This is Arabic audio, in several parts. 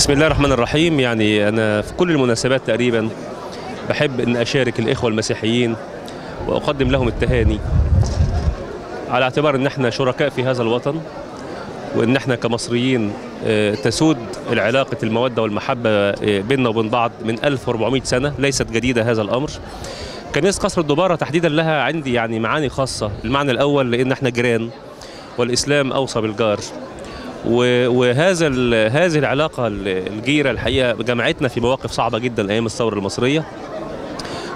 بسم الله الرحمن الرحيم. يعني أنا في كل المناسبات تقريبا بحب أن أشارك الإخوة المسيحيين وأقدم لهم التهاني على اعتبار أن إحنا شركاء في هذا الوطن وأن إحنا كمصريين آه، تسود العلاقة المودة والمحبة آه، بيننا وبين بعض من 1400 سنة ليست جديدة هذا الأمر. كنيسة قصر الدبارة تحديدا لها عندي يعني معاني خاصة. المعنى الأول لأن إحنا جيران والإسلام أوصى بالجار. وهذا هذه العلاقة ال- الجيرة الحقيقة جمعتنا في مواقف صعبة جدا أيام الثورة المصرية.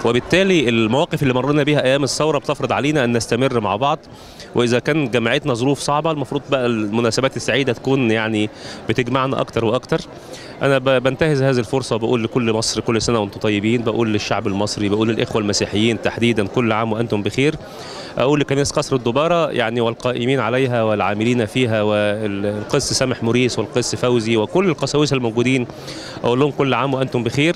وبالتالي المواقف اللي مرينا بها أيام الثورة بتفرض علينا أن نستمر مع بعض. وإذا كان جمعتنا ظروف صعبة المفروض بقى المناسبات السعيدة تكون يعني بتجمعنا أكتر وأكتر. أنا بنتهز هذه الفرصة وبقول لكل مصر كل سنة وأنتم طيبين بقول للشعب المصري بقول للإخوة المسيحيين تحديدا كل عام وأنتم بخير. أقول لكنيسه قصر الدبارة يعني والقائمين عليها والعاملين فيها والقس سامح موريس والقس فوزي وكل القساوسه الموجودين أقول لهم كل عام وأنتم بخير.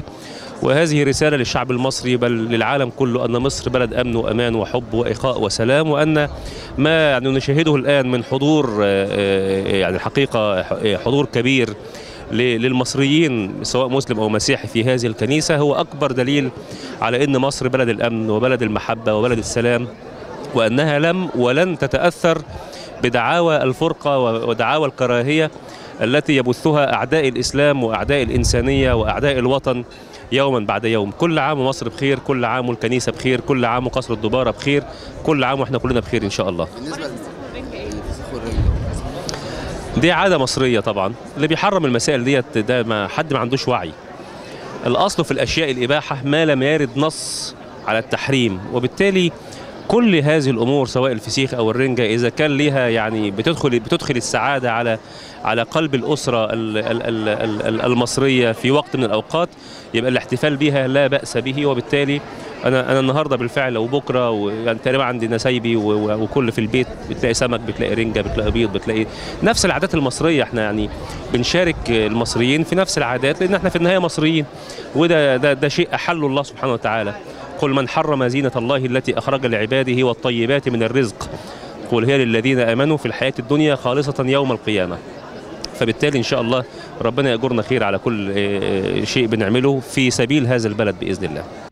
وهذه رسالة للشعب المصري بل للعالم كله أن مصر بلد أمن وأمان وحب وإخاء وسلام وأن ما يعني نشاهده الآن من حضور آه، آه، يعني الحقيقة آه، حضور كبير للمصريين سواء مسلم أو مسيحي في هذه الكنيسة هو أكبر دليل على أن مصر بلد الأمن وبلد المحبة وبلد السلام. وأنها لم ولن تتأثر بدعاوى الفرقة ودعاوى الكراهية التي يبثها أعداء الإسلام وأعداء الإنسانية وأعداء الوطن يوما بعد يوم. كل عام مصر بخير كل عام الكنيسة بخير كل عام قصر الدبارة بخير كل عام وإحنا كلنا بخير إن شاء الله. دي عادة مصرية طبعا. اللي بيحرم المسائل ديت ده ما حد ما عندوش وعي. الأصل في الأشياء الإباحة ما لم يرد نص على التحريم. وبالتالي كل هذه الأمور سواء الفسيخ أو الرنجة إذا كان ليها يعني بتدخل بتدخل السعادة على على قلب الأسرة ال- ال- ال- ال- ال- المصرية في وقت من الأوقات يبقى الاحتفال بها لا بأس به. وبالتالي أنا أنا النهاردة بالفعل وبكرة ويعني تقريبا عندي نسايبي وكل في البيت بتلاقي سمك بتلاقي رنجة بتلاقي بيض بتلاقي نفس العادات المصرية. إحنا يعني بنشارك المصريين في نفس العادات لأن إحنا في النهاية مصريين وده ده, ده شيء أحله الله سبحانه وتعالى. قل من حرم زينة الله التي أخرج لعباده والطيبات من الرزق؟ قل هي للذين آمنوا في الحياة الدنيا خالصة يوم القيامة. فبالتالي إن شاء الله ربنا يأجرنا خير على كل آه، شيء بنعمله في سبيل هذا البلد بإذن الله.